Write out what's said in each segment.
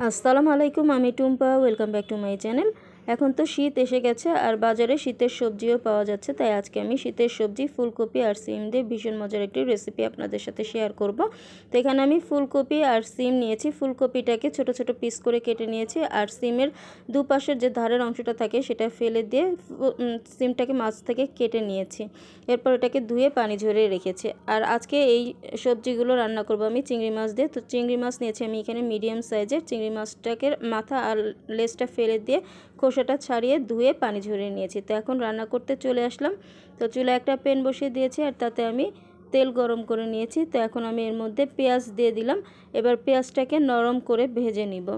আসসালামু আলাইকুম আমি Tumpa welcome back to my channel. এখন তো শীত এসে গেছে আর বাজারে শীতের সবজিও পাওয়া যাচ্ছে, তাই আজকে আমি শীতের সবজি, ফুলকপি আর সিম দিয়ে ভীষণ মজার একটি রেসিপি আপনাদের সাথে শেয়ার করব। তো এখানে আমি ফুলকপি আর সিম নিয়েছি, ফুলকপিটাকে ছোট ছোট পিস করে কেটে নিয়েছি আর সিমের দুপাশের যে ধারের অংশটা থাকে সেটা ফেলে দিয়ে সিমটাকে মাছ থেকে কেটে নিয়েছি। এরপর এটাকে ধুয়ে পানি ঝরিয়ে রেখেছি। আর আজকে এই সবজিগুলো রান্না করব আমি চিংড়ি মাছ দিয়ে। তো চিংড়ি মাছ নিয়েছি আমি এখানে মিডিয়াম সাইজের চিংড়ি মাছটাকে মাথা আর লেজটা ফেলে দিয়ে খোসাটা ছাড়িয়ে ধুয়ে পানি ঝরিয়ে নিয়েছি। তো এখন রান্না করতে চলে আসলাম। তো চুলে একটা প্যান বসিয়ে দিয়েছি আর তাতে আমি তেল গরম করে নিয়েছি। তো এখন আমি এর মধ্যে পেঁয়াজ দিয়ে দিলাম। এবার পেঁয়াজটাকে নরম করে ভেজে নিব।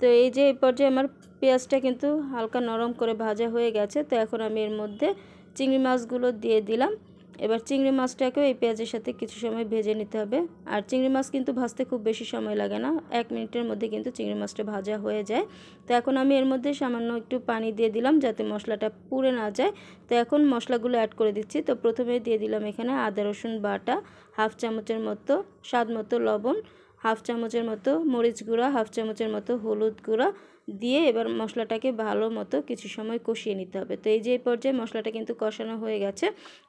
তো এই যে এই পর্যায়ে আমার পেঁয়াজটা কিন্তু হালকা নরম করে ভাজা হয়ে গেছে। তো এখন আমি এর মধ্যে চিংড়ি মাছগুলো দিয়ে দিলাম। এবার চিংড়ি মাছটাকেও এই পেঁয়াজের সাথে কিছু সময় ভেজে নিতে হবে। আর চিংড়ি মাছ কিন্তু ভাজতে খুব বেশি সময় লাগে না। এক মিনিটের মধ্যে কিন্তু চিংড়ি মাছটা ভাজা হয়ে যায়। তো এখন আমি এর মধ্যে সামান্য একটু পানি দিয়ে দিলাম যাতে মশলাটা পুড়ে না যায়। তো এখন মশলাগুলো অ্যাড করে দিচ্ছি। তো প্রথমে দিয়ে দিলাম এখানে আদা রসুন বাটা, হাফ চামচের মতো, স্বাদ মতো লবণ হাফ চামচের মতো মরিচ গুঁড়া, হাফ চামচের মতো হলুদ গুঁড়া দিয়ে এবার মশলাটাকে ভালো মতো কিছু সময় কষিয়ে নিতে হবে। তো এই যে পর্যায়ে মশলাটা কিন্তু কষানো হয়ে গেছে।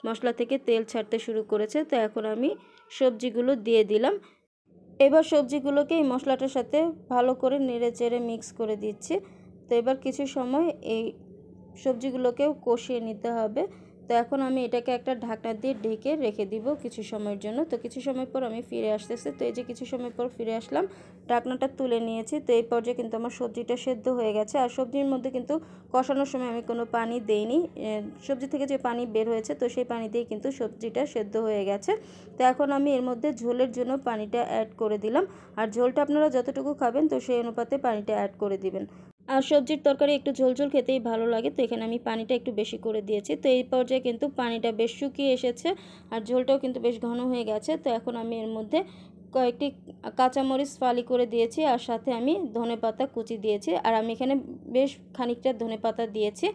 মশলা থেকে তেল ছাড়তে শুরু করেছে। তো এখন আমি সবজিগুলো দিয়ে দিলাম। এবার সবজিগুলোকে এই মশলাটার সাথে ভালো করে নেড়ে চেড়ে মিক্স করে দিচ্ছি। তো এবার কিছু সময় এই সবজিগুলোকেও কষিয়ে নিতে হবে। তো এখন আমি এটাকে একটা ঢাকনা দিয়ে ঢেকে রেখে দিব কিছু সময়ের জন্য। তো কিছু সময় পর আমি ফিরে আসতেছি। তো এই যে কিছু সময় পর ফিরে আসলাম, ঢাকনাটা তুলে নিয়েছি। তো এই পর্যায়ে কিন্তু আমার সবজিটা সেদ্ধ হয়ে গেছে। আর সবজির মধ্যে কিন্তু কষানোর সময় আমি কোনো পানি দেইনি। সবজি থেকে যে পানি বের হয়েছে, তো সেই পানি দিয়ে কিন্তু সবজিটা সেদ্ধ হয়ে গেছে। তো এখন আমি এর মধ্যে ঝোলের জন্য পানিটা অ্যাড করে দিলাম। আর ঝোলটা আপনারা যতটুকু খাবেন, তো সেই অনুপাতে পানিটা অ্যাড করে দিবেন। আর সবজির তরকারি একটু ঝোলঝোল খেতেই ভালো লাগে। তো এখানে আমি পানিটা একটু বেশি করে দিয়েছি। তো এই পর্যায়ে কিন্তু পানিটা বেশ শুকিয়ে এসেছে আর ঝোলটাও কিন্তু বেশ ঘন হয়ে গেছে। তো এখন আমি এর মধ্যে কয়েকটি কাঁচামরিচ ফালি করে দিয়েছি আর সাথে আমি ধনে পাতা কুচি দিয়েছি। আর আমি এখানে বেশ খানিকটা ধনে পাতা দিয়েছি।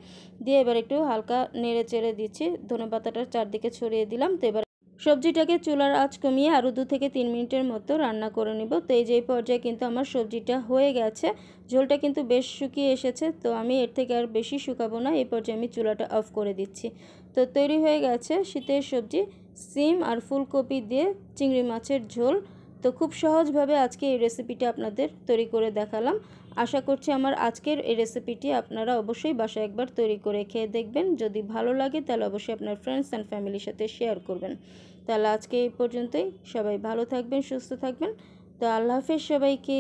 দিয়ে এবার একটু হালকা নেড়ে চেড়ে দিচ্ছি। ধনে পাতাটা চারদিকে ছড়িয়ে দিলাম। তো এবার সবজিটাকে চুলার আঁচ কমিয়ে আরও দু থেকে তিন মিনিটের মতো রান্না করে নিব। তো এই যে পর্যায়ে কিন্তু আমার সবজিটা হয়ে গেছে। ঝোলটা কিন্তু বেশ শুকিয়ে এসেছে, তো আমি এর থেকে আর বেশি শুকাবো না। এই পর্যায়ে আমি চুলাটা অফ করে দিচ্ছি। তো তৈরি হয়ে গেছে শীতের সবজি। সিম আর ফুলকপি দিয়ে চিংড়ি মাছের ঝোল। তো খুব সহজভাবে আজকে এই রেসিপিটা আপনাদের তৈরি করে দেখালাম। আশা করছি আমার আজকের এই রেসিপিটি আপনারা অবশ্যই বাসায় একবার তৈরি করে খেয়ে দেখবেন। যদি ভালো লাগে তাহলে অবশ্যই আপনার ফ্রেন্ডস অ্যান্ড ফ্যামিলির সাথে শেয়ার করবেন। তাহলে আজকে এই পর্যন্তই। সবাই ভালো থাকবেন, সুস্থ থাকবেন। তো আল্লাহ হাফেজ সবাইকে।